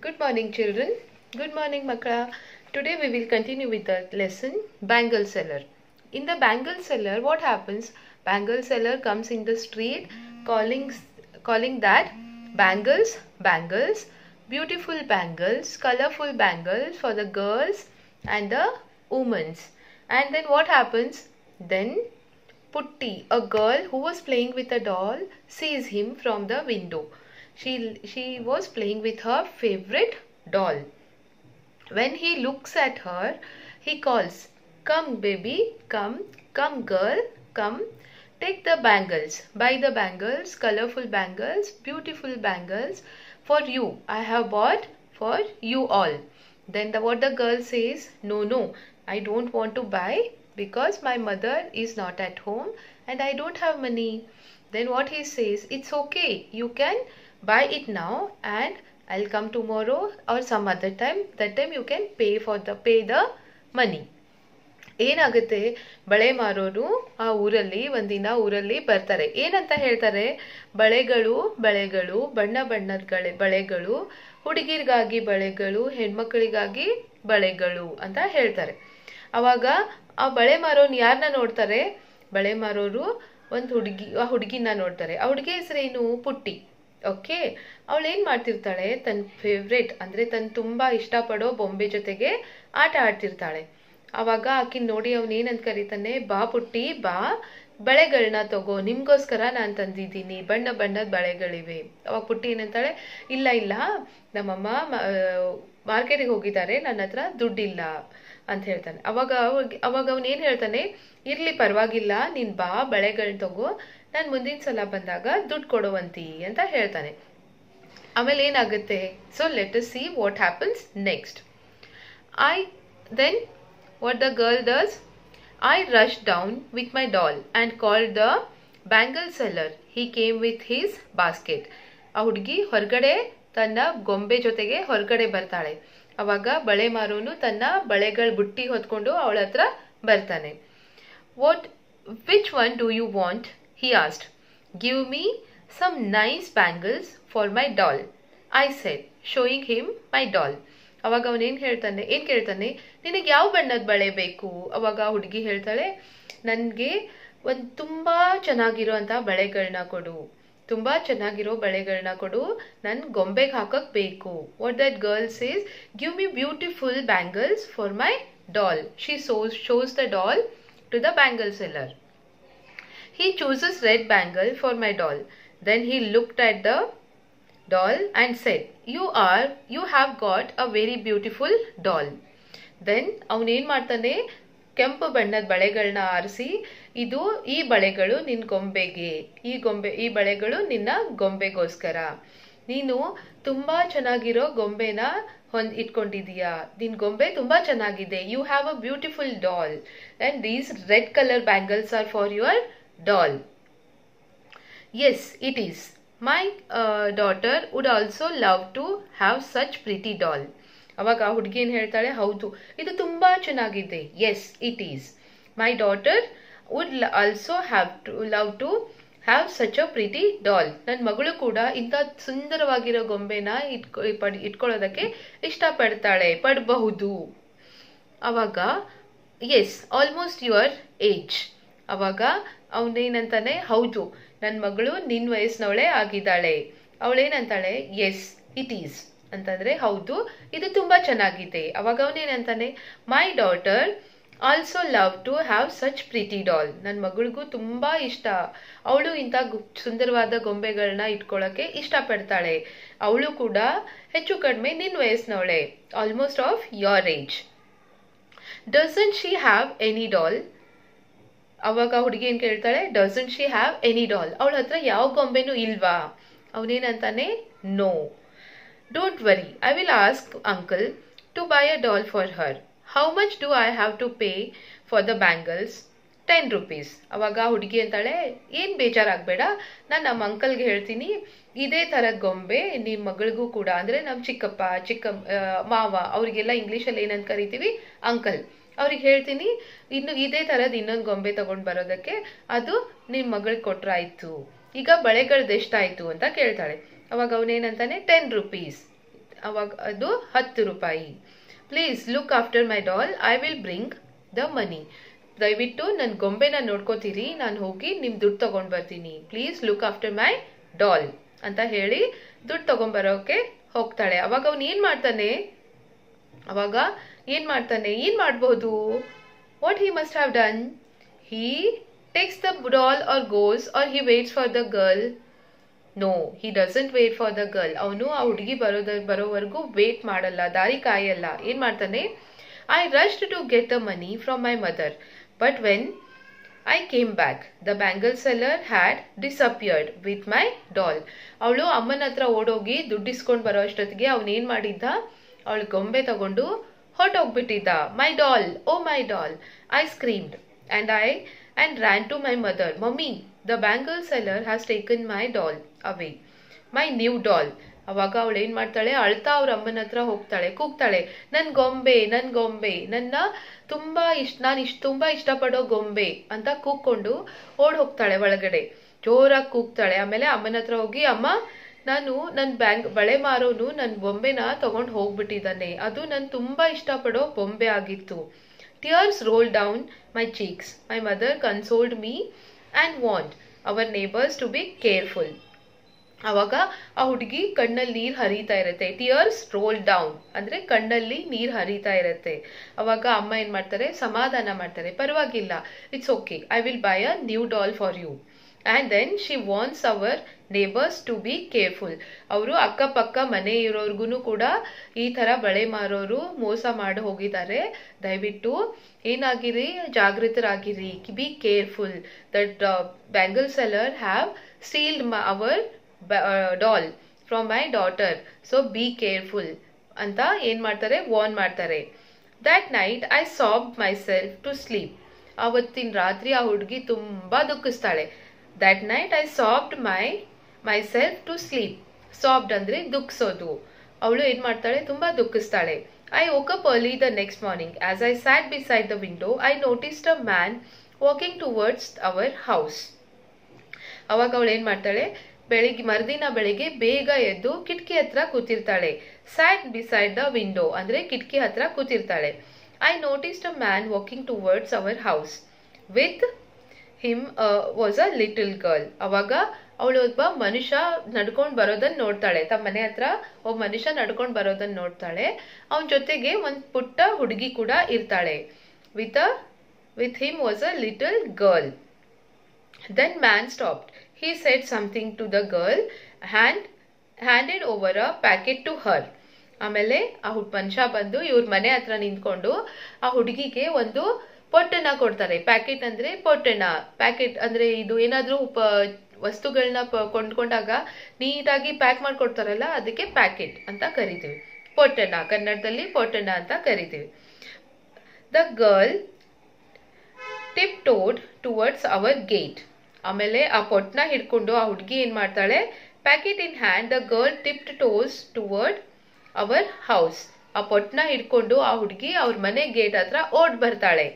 Good morning, children. Good morning, Makra. Today we will continue with the lesson Bangle Seller. In the Bangle Seller, what happens? Bangle Seller comes in the street calling calling that bangles, bangles, beautiful bangles, colorful bangles for the girls and the women's. And then what happens? Then Putti, a girl who was playing with a doll, sees him from the window. She, she was playing with her favorite doll. When he looks at her, he calls, Come, baby, come, come, girl, come. Take the bangles, buy the bangles, colorful bangles, beautiful bangles for you. I have bought for you all. Then the, what the girl says, No, no, I don't want to buy because my mother is not at home and I don't have money. Then what he says, It's okay, you can buy it now and I'll come tomorrow or some other time. That time you can pay for the, pay the money. ಏನಾಗುತ್ತೆ? ಬಳೆ ಮಾರೋರು ಆ ಊರಲ್ಲಿ, ಒಂದಿನ ಊರಲ್ಲಿ ಬರ್ತಾರೆ. ಏನಂತ ಹೇಳ್ತಾರೆ? ಬಳೆಗಳು ಬಳೆಗಳು, ಬಣ್ಣ ಬಣ್ಣದ ಗಳೆ ಬಳೆಗಳು, ಹುಡುಗಿರಿಗಾಗಿ ಬಳೆಗಳು, ಹೆಣ್ಮಕ್ಳಿಗಾಗಿ ಬಳೆಗಳು ಅಂತ ಹೇಳ್ತಾರೆ. ಅವಾಗ ಆ ಬಳೆ ಮಾರೋನ್ ಯಾರನ್ನ ನೋಡ್ತಾರೆ? ಬಳೆ ಮಾರೋರು ಒಂದು ಹುಡುಗಿ, ಆ ಹುಡುಗಿನ ನೋಡ್ತಾರೆ. ಆ ಹುಡುಗಿ ಹೆಸರೇನು? ಪುಟ್ಟಿ. ಓಕೆ ಅವಳು ಏನು ಮಾಡ್ತಿರ್ತಾಳೆ? ತನ್ನ ಫೇವ್ರೇಟ್ ಅಂದರೆ ತನ್ನ ತುಂಬ ಇಷ್ಟಪಡೋ ಬೊಂಬೆ ಜೊತೆಗೆ ಆಟ ಆಡ್ತಿರ್ತಾಳೆ. ಅವಾಗ ಆಕಿನ ನೋಡಿ ಅವನೇನಂತ ಕರೀತಾನೆ? ಬಾ ಪುಟ್ಟಿ, ಬಾ. ಬಳೆಗಳನ್ನ ತಗೋ. ನಿಮಗೋಸ್ಕರ ನಾನು ತಂದಿದ್ದೀನಿ. ಬಣ್ಣ ಬಣ್ಣದ ಬಳೆಗಳಿವೆ. ಅವಾಗ ಪುಟ್ಟಿ ಏನಂತಾಳೆ ಇಲ್ಲ ಇಲ್ಲ. ನಮ್ಮಮ್ಮ ಮಾರ್ಕೆಟಿಗೆ ಹೋಗಿದ್ದಾರೆ. ನನ್ನ ಹತ್ರ ದುಡ್ಡಿಲ್ಲ ಅಂತ ಹೇಳ್ತಾನೆ. ಅವಾಗ ಅವಾಗ ಅವನೇನು ಹೇಳ್ತಾನೆ? ಇರಲಿ, ಪರವಾಗಿಲ್ಲ. ನೀನು ಬಾ ಬಳೆಗಳನ್ನ ತಗೋ. ನಾನು ಮುಂದಿನ ಸಲ ಬಂದಾಗ ದುಡ್ಡು ಕೊಡುವಂತಿ ಅಂತ ಹೇಳ್ತಾನೆ. ಆಮೇಲೆ ಏನಾಗುತ್ತೆ? So let us see what happens next I then what the girl does I rush down with my doll and call the bangle seller He came with his basket ಆ ಹುಡುಗಿ ಹೊರಗಡೆ ತನ್ನ ಗೊಂಬೆ ಜೊತೆಗೆ ಹೊರಗಡೆ ಬರ್ತಾಳೆ. ಅವಾಗ ಬಳೆ ಮಾರೋನು ತನ್ನ ಬಳೆಗಳ ಬುಟ್ಟಿ ಹೊತ್ಕೊಂಡು ಅವಳ ಹತ್ರ ಬರ್ತಾನೆ. What which one do you want he asked, Give me some nice bangles for my doll. I said, showing him my doll. ಅವಾಗ ಅವನೇನು ಹೇಳ್ತಾನೆ ಏನು ಕೇಳ್ತಾನೆ ನಿನಗೆ ಯಾವ ಬಣ್ಣದ ಬಳೆ ಬೇಕು ಅವಾಗ ಹುಡುಗಿ ಹೇಳ್ತಾಳೆ ನನಗೆ ಒಂದು ತುಂಬ ಚೆನ್ನಾಗಿರೋ ಅಂಥ ಬಳೆಗಳನ್ನ ಕೊಡು ತುಂಬ ಚೆನ್ನಾಗಿರೋ ಬಳೆಗಳನ್ನ ಕೊಡು ನನ್ನ ಗೊಂಬೆಗೆ ಹಾಕೋಕ್ಕೆ ಬೇಕು what that girls is give me beautiful bangles for my doll she sows shows the doll to the bangle seller he chooses red bangle for my doll. Then he looked at the doll and said, you are, you have got a very beautiful doll. Then ಅವನೇನ್ ಮಾಡ್ತಾನೆ ಕೆಂಪು ಬಣ್ಣದ ಬಳೆಗಳನ್ನ ಆರಿಸಿ ಇದು ಈ ಬಳೆಗಳು ನಿನ್ನ ಗೊಂಬೆಗೆ ಈ ಗೊಂಬೆ ಈ ಬಳೆಗಳು ನಿನ್ನ ಗೊಂಬೆಗೋಸ್ಕರ ನೀನು ತುಂಬ ಚೆನ್ನಾಗಿರೋ ಗೊಂಬೆನ ಹೊಂದ್ ಇಟ್ಕೊಂಡಿದೀಯಾ ನಿನ್ ಗೊಂಬೆ ತುಂಬಾ ಚೆನ್ನಾಗಿದೆ you have a beautiful doll and these red colour bangles are for your doll yes it is my daughter would also love to have such pretty doll ಅವಾಗ ಆ ಹುಡುಗಿ ಏನು ಹೇಳ್ತಾಳೆ? ಹೌದು. ಇದು ತುಂಬ ಚೆನ್ನಾಗಿದೆ. Yes it is my daughter would also have to love to have such a pretty doll ನನ್ನ ಮಗಳು ಕೂಡ ಇಂಥ ಸುಂದರವಾಗಿರೋ ಗೊಂಬೆನ ಇಟ್ಕೊ ಪಡ್, ಇಟ್ಕೊಳ್ಳೋದಕ್ಕೆ ಇಷ್ಟಪಡ್ತಾಳೆ. ಪಡಬಹುದು. ಅವಾಗ ಎಸ್ ಆಲ್ಮೋಸ್ಟ್ ಯುವರ್ ಏಜ್ ಅವಾಗ ಅವನೇನಂತಾನೆ? ಹೌದು ನನ್ನ ಮಗಳು ನಿನ್ನ ವಯಸ್ಸಿನವಳೆ ಆಗಿದ್ದಾಳೆ. ಅವಳೇನಂತಾಳೆ? ಎಸ್ ಇಟ್ ಈಸ್ ಅಂತಂದ್ರೆ, ಹೌದು, ಇದು ತುಂಬಾ ಚೆನ್ನಾಗಿದೆ. ಅವಾಗ ಅವನೇನಂತಾನೆ? My daughter also love to have such pretty doll ನನ್ನ ಮಗಳಿಗೂ ತುಂಬಾ ಇಷ್ಟ. ಅವಳು ಇಂಥ ಸುಂದರವಾದ ಗೊಂಬೆಗಳನ್ನ ಇಟ್ಕೊಳ್ಳೋಕ್ಕೆ ಇಷ್ಟಪಡ್ತಾಳೆ. ಅವಳು ಕೂಡ ಹೆಚ್ಚು ಕಡಿಮೆ ನಿನ್ನ ವಯಸ್ಸಿನವಳೆ almost of your age doesn't she have any doll ಅವಾಗ ಹುಡುಗಿ ಏನ್ ಕೇಳ್ತಾಳೆ doesn't she have any doll ಅವಳ ಹತ್ರ ಯಾವ ಗೊಂಬೆನೂ ಇಲ್ವಾ? ಅವನೇನಂತಾನೆ? No don't worry I will ask uncle to buy a doll for her how much do I have to pay for the bangles ten rupees ಅವಾಗ ಹುಡುಗಿ ಅಂತಾಳೆ, ಏನು ಬೇಜಾರಾಗಬೇಡ, ನಾನು ನಮ್ಮ ಅಂಕಲ್ಗೆ ಹೇಳ್ತೀನಿ. ಇದೇ ಥರದ ಗೊಂಬೆ ನಿಮ್ಮ ಮಗಳಿಗೂ ಕೂಡ, ಅಂದರೆ ನಮ್ಮ ಚಿಕ್ಕಪ್ಪ ಚಿಕ್ಕ ಮಾವ, ಅವರಿಗೆಲ್ಲ ಇಂಗ್ಲೀಷಲ್ಲಿ ಏನಂತ ಕರಿತೀವಿ ಅಂಕಲ್ ಅವ್ರಿಗೆ ಹೇಳ್ತೀನಿ, ಇನ್ನು ಇದೇ ಥರದ ಇನ್ನೊಂದು ಗೊಂಬೆ ತಗೊಂಡು ಬರೋದಕ್ಕೆ ಅದು ನಿಮ್ಮ ಮಗಳಿಗೆ ಕೊಟ್ರಾಯ್ತು. ಈಗ ಬಳೆಗಳ್ದು ಎಷ್ಟಾಯಿತು ಅಂತ ಕೇಳ್ತಾಳೆ. ಅವಾಗ ಅವನೇನಂತಾನೆ ಟೆನ್ ರುಪೀಸ್ ಅವಾಗ ಅದು ಹತ್ತು ರೂಪಾಯಿ. Please look after my doll I will bring the money ದಯವಿಟ್ಟು ನನ್ನ ಗೊಂಬೆನ ನೋಡ್ಕೋತೀರಿ. ನಾನು ಹೋಗಿ ನಿಮ್ಮ ದುಡ್ಡು ತಗೊಂಡು ಬರ್ತೀನಿ. Please look after my doll ಅಂತ ಹೇಳಿ ದುಡ್ಡು ತಗೊಂಬರೋಕೆ ಹೋಗ್ತಾಳೆ. ಅವಾಗ ಅವನು ಏನು ಮಾಡ್ತಾನೆ? ಅವಾಗ ಏನು ಮಾಡ್ತಾನೆ? ಏನು ಮಾಡ್ಬೋದು? What he must have done he takes the doll or goes or he waits for the girl no he doesn't wait for the girl ಅವನು ಆ ಹುಡುಗಿ ಬರೋದ ಬರೋವರೆಗೂ ವೇಟ್ ಮಾಡಲ್ಲ, ದಾರಿ ಕಾಯಲ್ಲ. ಏನು ಮಾಡ್ತಾನೆ? I rushed to get the money from my mother but when I came back the bangle seller had disappeared with my doll ಅವಳು ಅಮ್ಮನ ಹತ್ರ ಓಡೋಗಿ ದುಡ್ಡು ಇಸ್ಕೊಂಡು ಬರೋ ಅಷ್ಟೊತ್ತಿಗೆ ಅವನೇನು ಮಾಡಿದ್ದ? ಅವಳು ಗೊಂಬೆ ತಗೊಂಡು ಹೊರಟೋಗ್ಬಿಟ್ಟಿದ್ದ. My doll oh my doll I screamed and I and ran to my mother mummy the bangle seller has taken my doll away my new doll ಅವಾಗ ಅವಳು ಏನು ಮಾಡ್ತಾಳೆ? ಅಳ್ತಾ ಅವ್ರ ಅಮ್ಮನ ಹತ್ರ ಹೋಗ್ತಾಳೆ, ಕೂಗ್ತಾಳೆ. ನನ್ನ ಗೊಂಬೆ ನನ್ನ ಗೊಂಬೆ, ನನ್ನ ತುಂಬ ಇಷ್ಟ ನಾನು ಇಷ್ಟು ತುಂಬ ಇಷ್ಟಪಡೋ ಗೊಂಬೆ ಅಂತ ಕೂಗ್ಕೊಂಡು ಓಡ್ ಹೋಗ್ತಾಳೆ ಒಳಗಡೆ. ಜೋರಾಗಿ ಕೂಗ್ತಾಳೆ. ಆಮೇಲೆ ಅಮ್ಮನ ಹತ್ರ ಹೋಗಿ, ಅಮ್ಮ ನಾನು ನನ್ನ ಬ್ಯಾಂಕ್ ಬಳೆ ಮಾರೋನು ನನ್ನ ಬೊಂಬೆನ ತಗೊಂಡು ಹೋಗ್ಬಿಟ್ಟಿದ್ದಾನೆ. ಅದು ನಾನು ತುಂಬ ಇಷ್ಟಪಡೋ ಬೊಂಬೆ ಆಗಿತ್ತು. Tears roll down my cheeks my mother consoled me and want our neighbours to be careful ಅವಾಗ ಆ ಹುಡುಗಿ ಕಣ್ಣಲ್ಲಿ ನೀರು ಹರಿತಾ ಇರುತ್ತೆ. ಟಿಯರ್ಸ್ ರೋಲ್ ಡೌನ್ ಅಂದರೆ ಕಣ್ಣಲ್ಲಿ ನೀರು ಹರಿತಾ ಇರುತ್ತೆ. ಅವಾಗ ಅಮ್ಮ ಏನು ಮಾಡ್ತಾರೆ? ಸಮಾಧಾನ ಮಾಡ್ತಾರೆ. ಪರವಾಗಿಲ್ಲ. It's okay I will buy a new doll for you and then she wants our neighbours to be careful ಅವರು ಅಕ್ಕಪಕ್ಕ ಮನೆ ಇರೋರ್ಗು ಕೂಡ ಈ ಥರ ಬಳೆ ಮಾರೋರು ಮೋಸ ಮಾಡಿ ಹೋಗಿದ್ದಾರೆ. ದಯವಿಟ್ಟು ಏನಾಗಿರಿ, ಜಾಗೃತರಾಗಿರಿ. Be careful that bangle seller have sealed our doll from my daughter so be careful ಅಂತ ಏನು ಮಾಡ್ತಾರೆ? ವಾರ್ನ್ ಮಾಡ್ತಾರೆ. That night I sob myself to sleep ಅವತ್ತಿನ ರಾತ್ರಿ ಆ ಹುಡುಗಿ ತುಂಬ ದುಃಖಿಸ್ತಾಳೆ. That night I sobbed my myself to sleep sobbed ಅಂದರೆ ದುಃಖಿಸೋದು. ಅವಳು ಏನು ಮಾಡ್ತಾಳೆ? ತುಂಬ ದುಃಖಿಸ್ತಾಳೆ. I woke up early the next morning as I sat beside the window I noticed a man walking towards our house ಅವಾಗ ಅವಳು ಏನು ಮಾಡ್ತಾಳೆ? ಬೆಳಿಗ್ಗೆ, ಮರುದಿನ ಬೆಳಿಗ್ಗೆ ಬೇಗ ಎದ್ದು ಕಿಟಕಿ ಹತ್ರ ಕೂತಿರ್ತಾಳೆ. ಸ್ಯಾಟ್ ಬಿಸೈಡ್ ದ ವಿಂಡೋ ಅಂದರೆ ಕಿಟಕಿ ಹತ್ರ ಕೂತಿರ್ತಾಳೆ. I noticed a man walking towards our house with him was a little girl ಅವಾಗ ಅವಳು ಒಬ್ಬ ಮನುಷ್ಯ ನಡ್ಕೊಂಡು ಬರೋದನ್ನ ನೋಡ್ತಾಳೆ. ತಮ್ಮ ಮನೆ ಹತ್ರ ಒಬ್ಬ ಮನುಷ್ಯ ನಡ್ಕೊಂಡು ಬರೋದನ್ನ ನೋಡ್ತಾಳೆ. ಅವನ ಜೊತೆಗೆ ಒಂದು ಪುಟ್ಟ ಹುಡುಗಿ ಕೂಡ ಇರ್ತಾಳೆ. With a with him was a little girl then man stopped he said something to the girl and handed over a packet to her. ಆಮೇಲೆ ಆ ಮನುಷ್ಯ ಬಂದು ಇವ್ರ ಮನೆ ಹತ್ರ ನಿಂತ್ಕೊಂಡು ಆ ಹುಡುಗಿಗೆ ಒಂದು ಪೊಟ್ಟಣ ಕೊಡ್ತಾರೆ. ಪ್ಯಾಕೆಟ್ ಅಂದ್ರೆ ಪೊಟ್ಟಣ ಪ್ಯಾಕೆಟ್ ಅಂದ್ರೆ ಇದು ಏನಾದ್ರೂ ಪ ವಸ್ತುಗಳನ್ನ ಕೊಂಡ್ಕೊಂಡಾಗ ನೀಟಾಗಿ ಪ್ಯಾಕ್ ಮಾಡ್ಕೊಡ್ತಾರಲ್ಲ, ಅದಕ್ಕೆ ಪ್ಯಾಕೆಟ್ ಅಂತ ಕರಿತೀವಿ. ಪೊಟ್ಟಣ ಕನ್ನಡದಲ್ಲಿ ಪೊಟ್ಟಣ ಅಂತ ಕರಿತೀವಿ. The girl tiptoed towards our gate. ಆಮೇಲೆ ಆ ಪೊಟ್ಟನ ಹಿಡ್ಕೊಂಡು ಆ ಹುಡುಗಿ ಏನು ಮಾಡ್ತಾಳೆ? Packet in hand the girl tipped toes toward our house. ಆ ಪೊಟ್ಟನ ಹಿಡ್ಕೊಂಡು ಆ ಹುಡುಗಿ ಅವ್ರ ಮನೆ ಗೇಟ್ ಹತ್ರ ಓಡ್ ಬರ್ತಾಳೆ.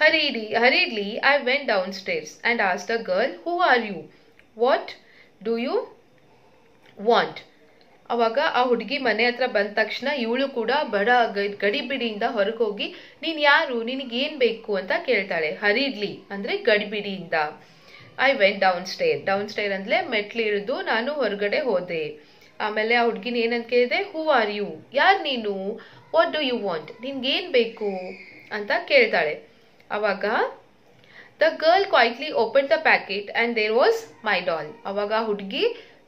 Hurried, hurriedly, I went down stairs and as the girl, who are you? What do you want ಅವಾಗ ಆ ಹುಡುಗಿ ಮನೆ ಹತ್ರ ಬಂದ ತಕ್ಷಣ ಇವಳು ಕೂಡ ಬಡ ಗಡಿಬಿಡಿಯಿಂದ ಹೊರಗೆ ಹೋಗಿ ನೀನು ಯಾರು? ನಿನಗೇನು ಬೇಕು? ಅಂತ ಕೇಳ್ತಾಳೆ. ಹರಿಡ್ಲಿ ಅಂದರೆ ಗಡಿಬಿಡಿಯಿಂದ. I went down stair down stair ಅಂದರೆ ಮೆಟ್ಲು ಇಳಿದು ನಾನು ಹೊರಗಡೆ ಹೋದೆ. ಆಮೇಲೆ ಆ ಹುಡುಗಿನ ಏನಂತ ಕೇಳಿದೆ? ಹೂ ಆರ್ ಯು ಯಾರು ನೀನು? ವಾಟ್ ಡೂ ಯು ವಾಂಟ್ ನಿನ್ಗೇನು ಬೇಕು? ಅಂತ ಕೇಳ್ತಾಳೆ. ಅವಾಗ the girl quietly open the packet and there was my doll ಅವಾಗ ಹುಡುಗಿ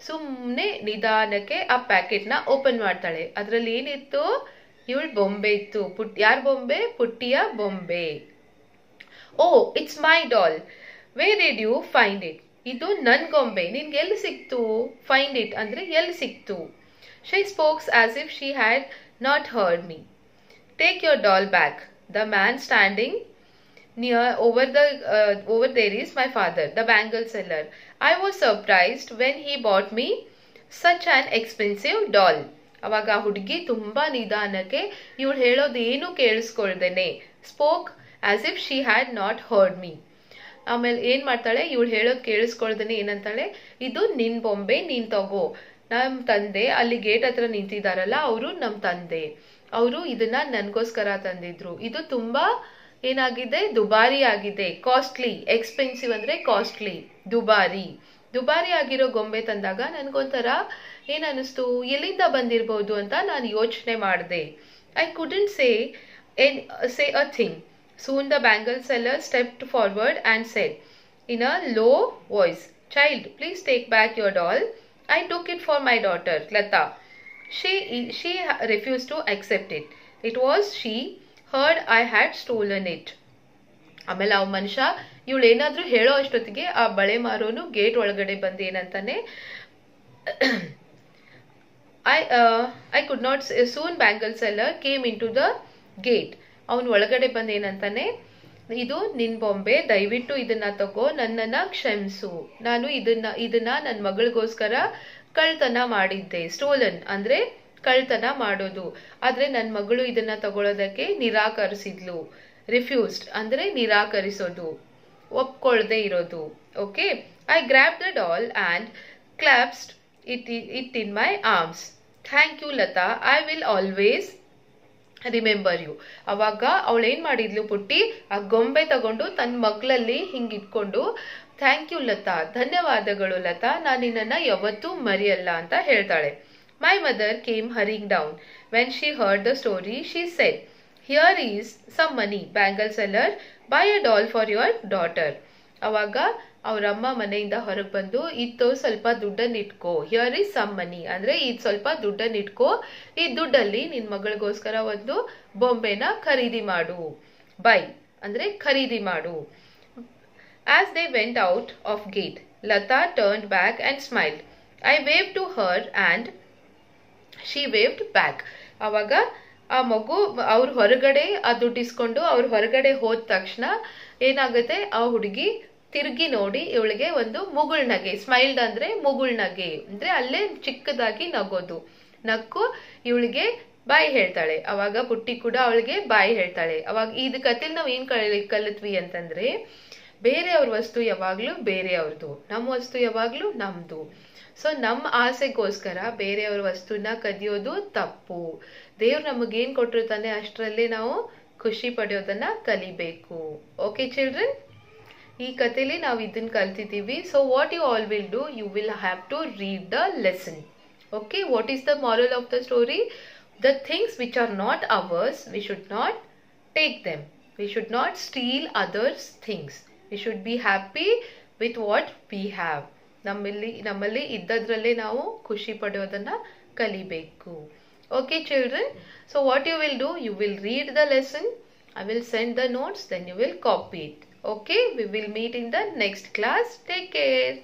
ಸುಮ್ಮನೆ ನಿಧಾನಕ್ಕೆ ಆ ಪ್ಯಾಕೆಟ್ನ ಓಪನ್ ಮಾಡ್ತಾಳೆ. ಅದರಲ್ಲಿ ಏನಿತ್ತು? ಇವಳು ಬೊಂಬೆ ಇತ್ತು. ಪುಟ್, ಯಾರ ಬೊಂಬೆ? ಪುಟ್ಟಿಯ ಬೊಂಬೆ. ಓ it's my doll where did you find it ಇದು ನನ್ ಗೊಂಬೆ. ನಿನ್ಗೆ ಎಲ್ಲಿ ಸಿಕ್ತು? ಫೈಂಡ್ ಇಟ್ ಅಂದರೆ ಎಲ್ಲಿ ಸಿಕ್ತು? She spokes as if she had not heard me take your doll back the man standing near over the uh, over there is my father the bangle seller. I was surprised when he bought me such an expensive doll. ಅವಾಗ ಹುಡುಗಿ ತುಂಬಾ ನಿಧಾನಕ್ಕೆ ಇವಳು ಹೇಳೋದೇನು ಕೇಳಿಸ್ಕೊಳ್ದೇನೆ. Spoke as if she had not heard me ಆಮೇಲೆ ಏನ್ ಮಾಡ್ತಾಳೆ? ಇವಳು ಹೇಳೋದು ಕೇಳಿಸ್ಕೊಳ್ದೇನೆ ಏನಂತಾಳೆ? ಇದು ನಿನ್ ಬೊಂಬೆ ನೀನ್ ತಗೋ. ನಮ್ಮ ತಂದೆ ಅಲ್ಲಿ ಗೇಟ್ ಹತ್ರ ನಿಂತಿದ್ದಾರಲ್ಲ ಅವರು ನಮ್ಮ ತಂದೆ. ಅವರು ಇದನ್ನ ನನಗೋಸ್ಕರ ತಂದಿದ್ರು. ಇದು ತುಂಬಾ ಏನಾಗಿದೆ? ದುಬಾರಿ ಆಗಿದೆ. ಕಾಸ್ಟ್ಲಿ. ಎಕ್ಸ್ಪೆನ್ಸಿವ್ ಅಂದರೆ ಕಾಸ್ಟ್ಲಿ. ದುಬಾರಿ. ದುಬಾರಿ ಆಗಿರೋ ಗೊಂಬೆ ತಂದಾಗ ನನಗೊಂಥರ ಏನಿಸ್ತು ಅನಿಸ್ತು ಎಲ್ಲಿಂದ ಬಂದಿರ್ಬೋದು ಅಂತ ನಾನು ಯೋಚನೆ ಮಾಡಿದೆ. I couldn't say an say a thing soon the bangle seller step forward and said in a low voice child please take back your doll I took it for my daughter Latha she she refuse to accept it it was she heard I had stolen it ಆಮೇಲೆ ಅವ್ ಮನುಷ್ಯ ಇವಳು ಏನಾದ್ರೂ ಹೇಳೋ ಅಷ್ಟೊತ್ತಿಗೆ ಆ ಬಳೆ ಮಾರೋನು ಗೇಟ್ ಒಳಗಡೆ ಬಂದು ಏನಂತಾನೆ I I could not soon bangles ಎಲ್ಲ came in to the gate ಅವನು ಒಳಗಡೆ ಬಂದು ಏನಂತಾನೆ, ಇದು ನಿನ್ ಬೊಂಬೆ, ದಯವಿಟ್ಟು ಇದನ್ನ ತಗೋ, ನನ್ನನ್ನ ಕ್ಷಮಿಸು. ನಾನು ಇದನ್ನ ಇದನ್ನ ನನ್ನ ಮಗಳಿಗೋಸ್ಕರ ಕಳ್ತನ ಮಾಡಿದ್ದೆ ಸ್ಟೋಲನ್ ಅಂದ್ರೆ ಕಳ್ತನ ಮಾಡೋದು. ಆದರೆ ನನ್ನ ಮಗಳು ಇದನ್ನು ತಗೊಳ್ಳೋದಕ್ಕೆ ನಿರಾಕರಿಸಿದ್ಲು. ರಿಫ್ಯೂಸ್ಡ್ ಅಂದರೆ ನಿರಾಕರಿಸೋದು. ಒಪ್ಕೊಳ್ದೆ ಇರೋದು. Okay I grab the doll and clasped it it in my arms thank you Latha I will always remember you ಅವಾಗ ಅವಳು ಏನು ಮಾಡಿದ್ಲು ಪುಟ್ಟಿ? ಆ ಗೊಂಬೆ ತಗೊಂಡು ತನ್ನ ಮಗಳಲ್ಲಿ ಹಿಂಗೆ ಇಟ್ಕೊಂಡು ಥ್ಯಾಂಕ್ ಯು ಲತಾ ಧನ್ಯವಾದಗಳು ಲತಾ ನಾನು ನಿನ್ನನ್ನು ಯಾವತ್ತೂ ಮರೆಯಲ್ಲ ಅಂತ ಹೇಳ್ತಾಳೆ. My mother came hurrying down When she heard the story she said, here is some money bangle seller, buy a doll for your daughter ಅವಾಗ ಅವರಮ್ಮ ಮನೆಯಿಂದ ಹೊರಗೆ ಬಂದು ಇತ್ತು ಸ್ವಲ್ಪ ದುಡ್ಡನ್ನು ಇಟ್ಕೋ. ಹಿಯರ್ ಈಸ್ ಸಮ್ ಮನಿ ಅಂದರೆ ಇದು ಸ್ವಲ್ಪ ದುಡ್ಡನ್ನು ಇಟ್ಕೋ. ಈ ದುಡ್ಡಲ್ಲಿ ನಿನ್ನ ಮಗಳಿಗೋಸ್ಕರ ಒಂದು ಬೊಂಬೆನ ಖರೀದಿ ಮಾಡು. ಬೈ ಅಂದರೆ ಖರೀದಿ ಮಾಡು. As they went out of gate Latha turn back and smiled I wave to her and she waved back ಅವಾಗ ಆ ಮಗು ಅವ್ರ ಹೊರಗಡೆ ಆ ದುಡ್ಡು ಇಸ್ಕೊಂಡು ಅವ್ರ ಹೊರಗಡೆ ಹೋದ ತಕ್ಷಣ ಏನಾಗುತ್ತೆ? ಆ ಹುಡುಗಿ ತಿರುಗಿ ನೋಡಿ ಇವಳಿಗೆ ಒಂದು ಮುಗುಳ್ನಗೆ ಸ್ಮೈಲ್ಡ್ ಅಂದ್ರೆ ಮುಗುಳ್ನಗೆ ಅಂದ್ರೆ ಅಲ್ಲೇ ಚಿಕ್ಕದಾಗಿ ನಗೋದು. ನಕ್ಕು ಇವಳಿಗೆ ಬಾಯಿ ಹೇಳ್ತಾಳೆ. ಅವಾಗ ಪುಟ್ಟಿ ಕೂಡ ಅವಳಿಗೆ ಬಾಯಿ ಹೇಳ್ತಾಳೆ. ಅವಾಗ ಇದು ಕಥೆಲಿ ನಾವು ಏನ್ ಕಲಿ ಕಲಿತ್ವಿ ಅಂತಂದ್ರೆ ಬೇರೆಯವ್ರ ವಸ್ತು ಯಾವಾಗ್ಲೂ ಬೇರೆಯವ್ರದ್ದು. ನಮ್ಮ ವಸ್ತು ಯಾವಾಗಲೂ ನಮ್ದು. ಸೊ ನಮ್ಮ ಆಸೆಗೋಸ್ಕರ ಬೇರೆಯವ್ರ ವಸ್ತುನ ಕದಿಯೋದು ತಪ್ಪು. ದೇವ್ರು ನಮಗೇನ್ ಕೊಟ್ಟಿರ್ತಾನೆ ಅಷ್ಟರಲ್ಲೇ ನಾವು ಖುಷಿ ಪಡೆಯೋದನ್ನ ಕಲಿಬೇಕು. ಓಕೆ ಚಿಲ್ಡ್ರನ್ ಈ ಕಥೆಲಿ ನಾವು ಇದನ್ನ ಕಲ್ತಿದ್ದೀವಿ. So what you all will do you will have to read the lesson okay what is the moral of the story the things which are not ours we should not take them we should not steal others things we should be happy with what we have ನಮ್ಮಲ್ಲಿ ನಮ್ಮಲ್ಲಿ ಇದ್ದದ್ರಲ್ಲೇ ನಾವು ಖುಷಿ ಪಡೆಯೋದನ್ನ ಕಲಿಬೇಕು. Okay children so what you will do you will read the lesson I will send the notes then you will copy it okay we will meet in the next class. Take care.